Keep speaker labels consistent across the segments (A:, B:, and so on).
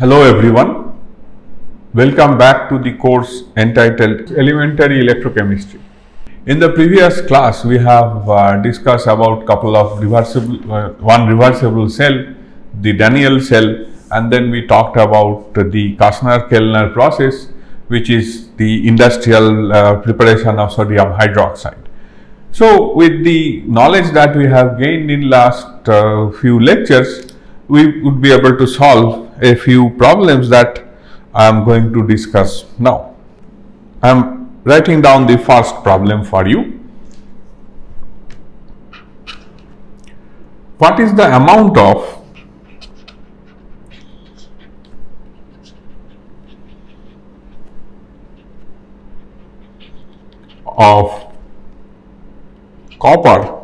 A: Hello everyone. Welcome back to the course entitled Elementary Electrochemistry. In the previous class, we have uh, discussed about couple of reversible, uh, one reversible cell, the Daniell cell, and then we talked about the Castner-Kellner process, which is the industrial uh, preparation of sodium hydroxide. So, with the knowledge that we have gained in last uh, few lectures, we would be able to solve a few problems that I am going to discuss now. I am writing down the first problem for you. What is the amount of of copper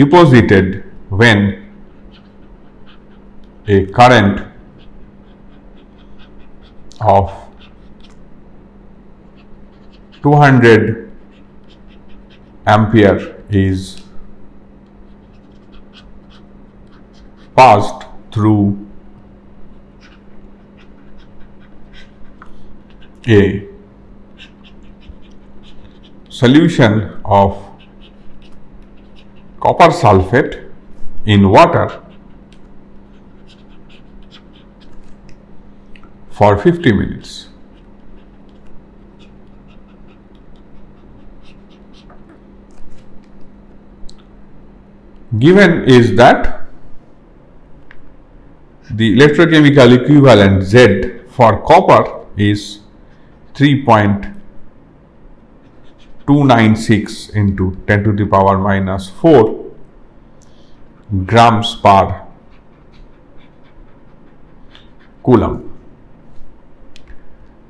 A: deposited when a current of 200 ampere is passed through a solution of copper sulfate in water for 50 minutes. Given is that the electrochemical equivalent Z for copper is 3.296 into 10 to the power minus 4 grams per coulomb.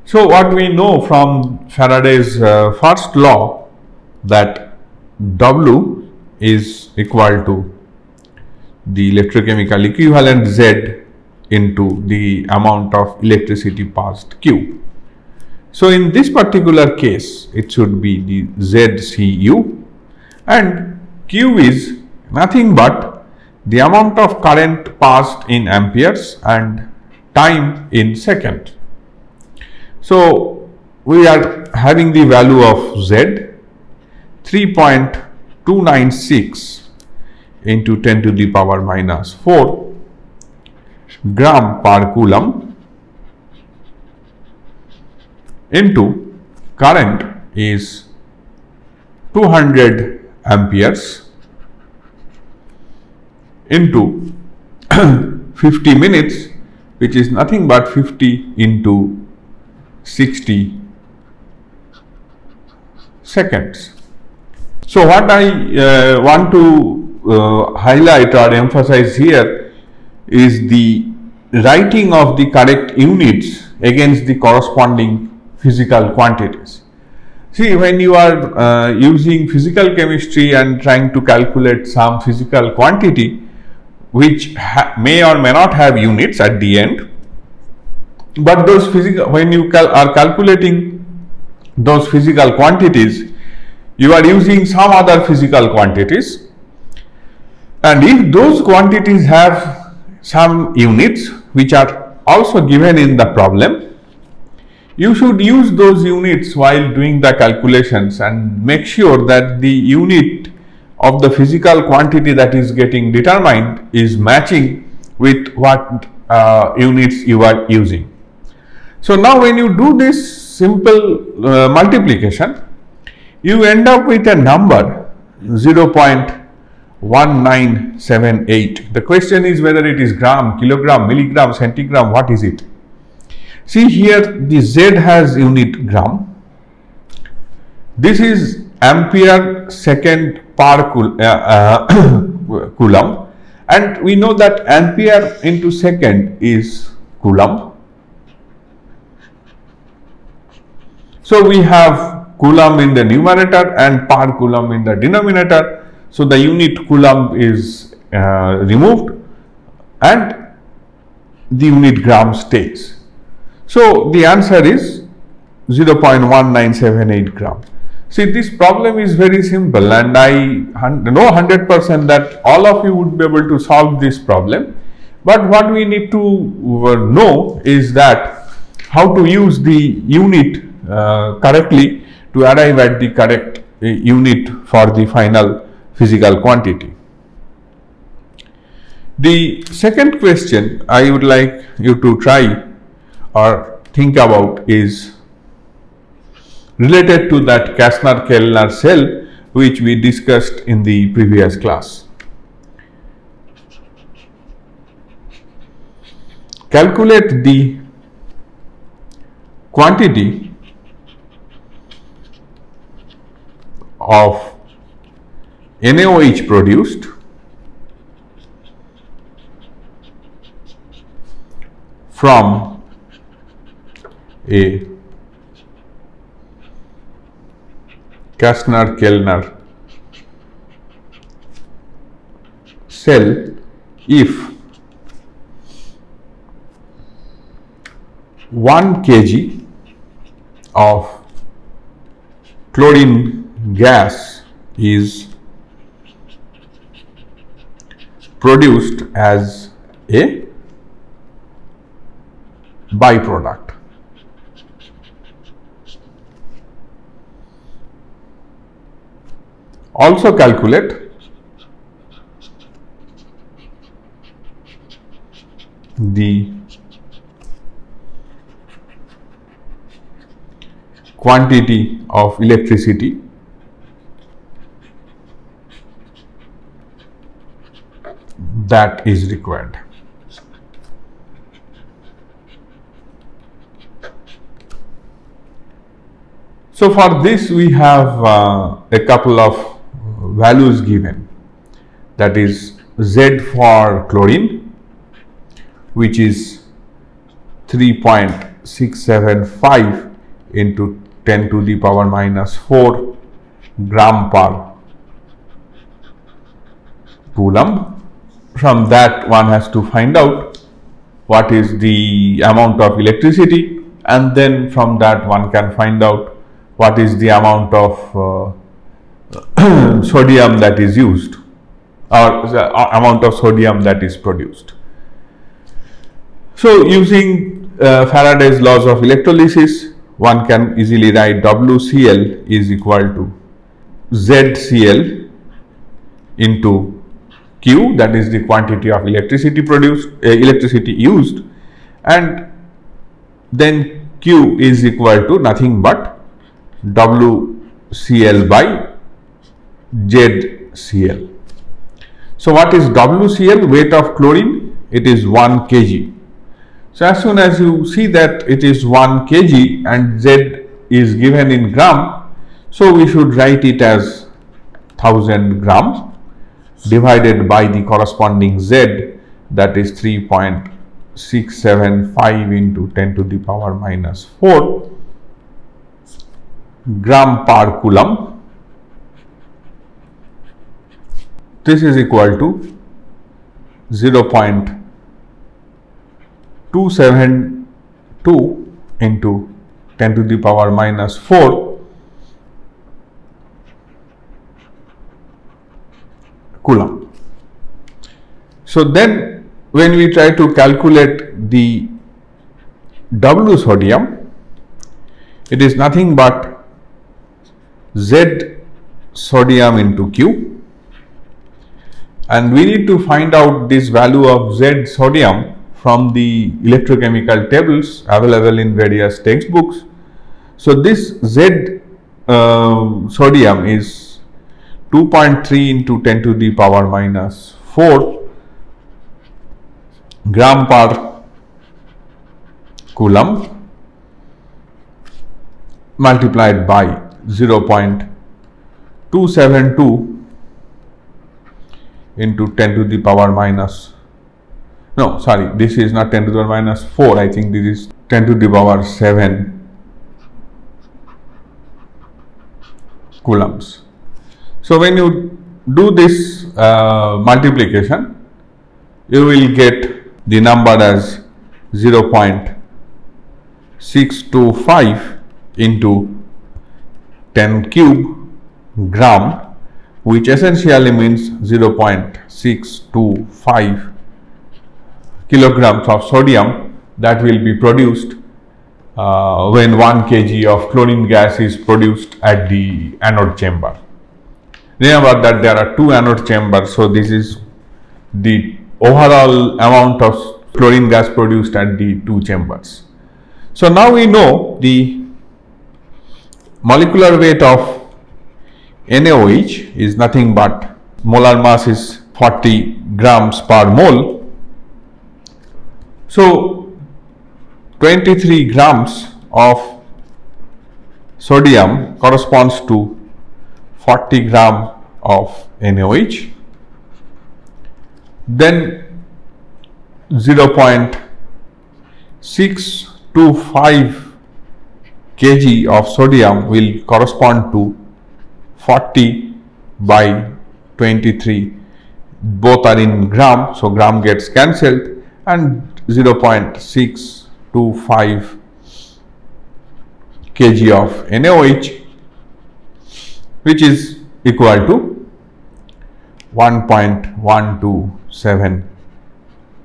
A: So, what we know from Faraday's uh, first law that W is equal to the electrochemical equivalent Z into the amount of electricity passed Q. So, in this particular case, it should be the ZCU and Q is nothing but the amount of current passed in amperes and time in second. So, we are having the value of Z 3.296 into 10 to the power minus 4 gram per coulomb into current is 200 amperes into 50 minutes which is nothing but 50 into 60 seconds. So, what I uh, want to uh, highlight or emphasize here is the writing of the correct units against the corresponding physical quantities. See, when you are uh, using physical chemistry and trying to calculate some physical quantity, which may or may not have units at the end, but those physical when you cal are calculating those physical quantities you are using some other physical quantities and if those quantities have some units which are also given in the problem you should use those units while doing the calculations and make sure that the unit of the physical quantity that is getting determined is matching with what uh, units you are using. So, now when you do this simple uh, multiplication, you end up with a number 0.1978. The question is whether it is gram, kilogram, milligram, centigram, what is it? See here the Z has unit gram. This is ampere second per uh, uh, coulomb and we know that ampere into second is coulomb So, we have coulomb in the numerator and per coulomb in the denominator. So, the unit coulomb is uh, removed and the unit gram stays. So, the answer is 0.1978 gram. See this problem is very simple and I know 100 percent that all of you would be able to solve this problem But what we need to uh, know is that how to use the unit uh, correctly to arrive at the correct uh, unit for the final physical quantity. The second question I would like you to try or think about is related to that Castner-Kellner cell which we discussed in the previous class. Calculate the quantity of NaOH produced from a Castner-Kellner cell if 1 kg of chlorine gas is produced as a byproduct. Also calculate the quantity of electricity that is required. So for this we have uh, a couple of values given that is Z for chlorine which is 3.675 into 10 to the power minus 4 gram per coulomb. From that one has to find out what is the amount of electricity and then from that one can find out what is the amount of uh, sodium that is used or uh, amount of sodium that is produced. So, using uh, Faraday's laws of electrolysis, one can easily write WCl is equal to ZCl into Q that is the quantity of electricity produced, uh, electricity used and then Q is equal to nothing but WCl by ZCl. So, what is WCl weight of chlorine? It is 1 kg. So, as soon as you see that it is 1 kg and Z is given in gram, so we should write it as 1000 gram divided by the corresponding Z that is 3.675 into 10 to the power minus 4 gram per coulomb this is equal to 0.272 into 10 to the power minus 4 coulomb. So, then when we try to calculate the W sodium, it is nothing but Z sodium into Q and we need to find out this value of Z sodium from the electrochemical tables available in various textbooks. So, this Z uh, sodium is 2.3 into 10 to the power minus 4 gram per coulomb multiplied by 0.272 into 10 to the power minus. No sorry this is not 10 to the power minus 4 I think this is 10 to the power 7 coulombs. So when you do this uh, multiplication you will get the number as 0.625 into 10 cube gram which essentially means 0.625 kilograms of sodium that will be produced uh, when 1 kg of chlorine gas is produced at the anode chamber. Remember that there are two anode chambers, so this is the overall amount of chlorine gas produced at the two chambers. So now we know the molecular weight of NaOH is nothing but molar mass is 40 grams per mole. So 23 grams of sodium corresponds to 40 gram of NaOH. Then 0.625 kg of sodium will correspond to 40 by 23 both are in gram so gram gets cancelled. And 0.625 kg of NaOH which is equal to 1.127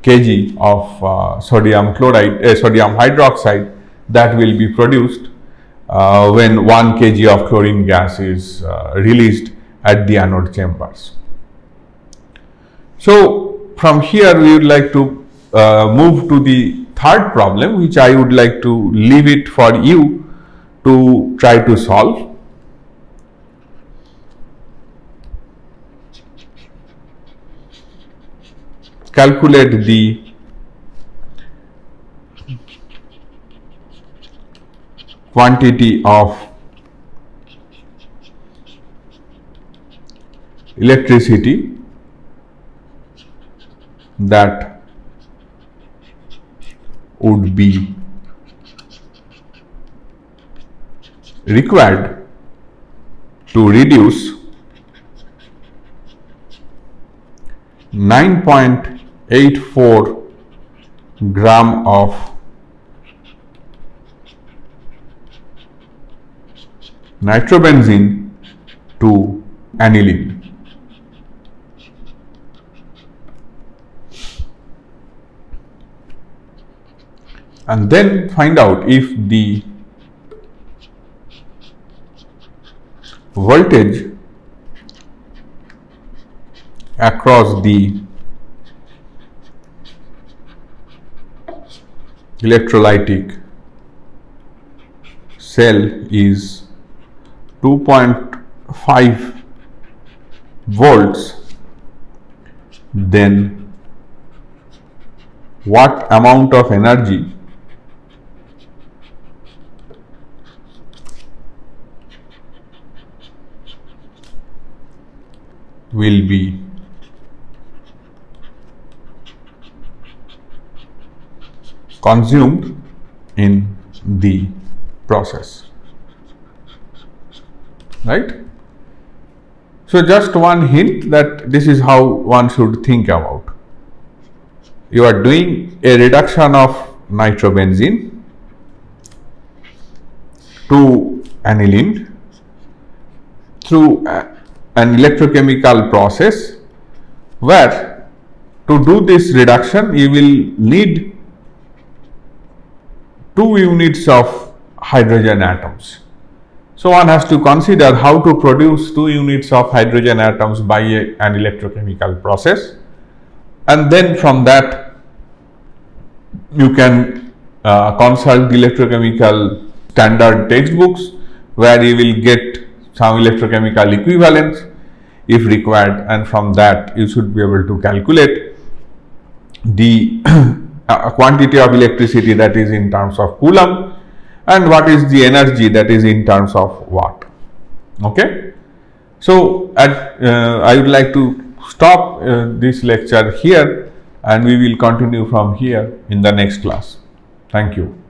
A: kg of uh, sodium chloride, uh, sodium hydroxide that will be produced uh, when 1 kg of chlorine gas is uh, released at the anode chambers. So, from here we would like to uh, move to the third problem which I would like to leave it for you to try to solve. Calculate the quantity of electricity that would be required to reduce 9.84 gram of nitrobenzene to aniline. And then find out if the voltage across the electrolytic cell is 2.5 volts then what amount of energy will be consumed in the process right. So, just one hint that this is how one should think about. You are doing a reduction of nitrobenzene to aniline through an electrochemical process where to do this reduction you will need two units of hydrogen atoms so, one has to consider how to produce two units of hydrogen atoms by a, an electrochemical process. And then from that you can uh, consult the electrochemical standard textbooks where you will get some electrochemical equivalence if required. And from that you should be able to calculate the quantity of electricity that is in terms of coulomb and what is the energy that is in terms of watt? Okay? So at uh, i would like to stop uh, this lecture here and we will continue from here in the next class. Thank you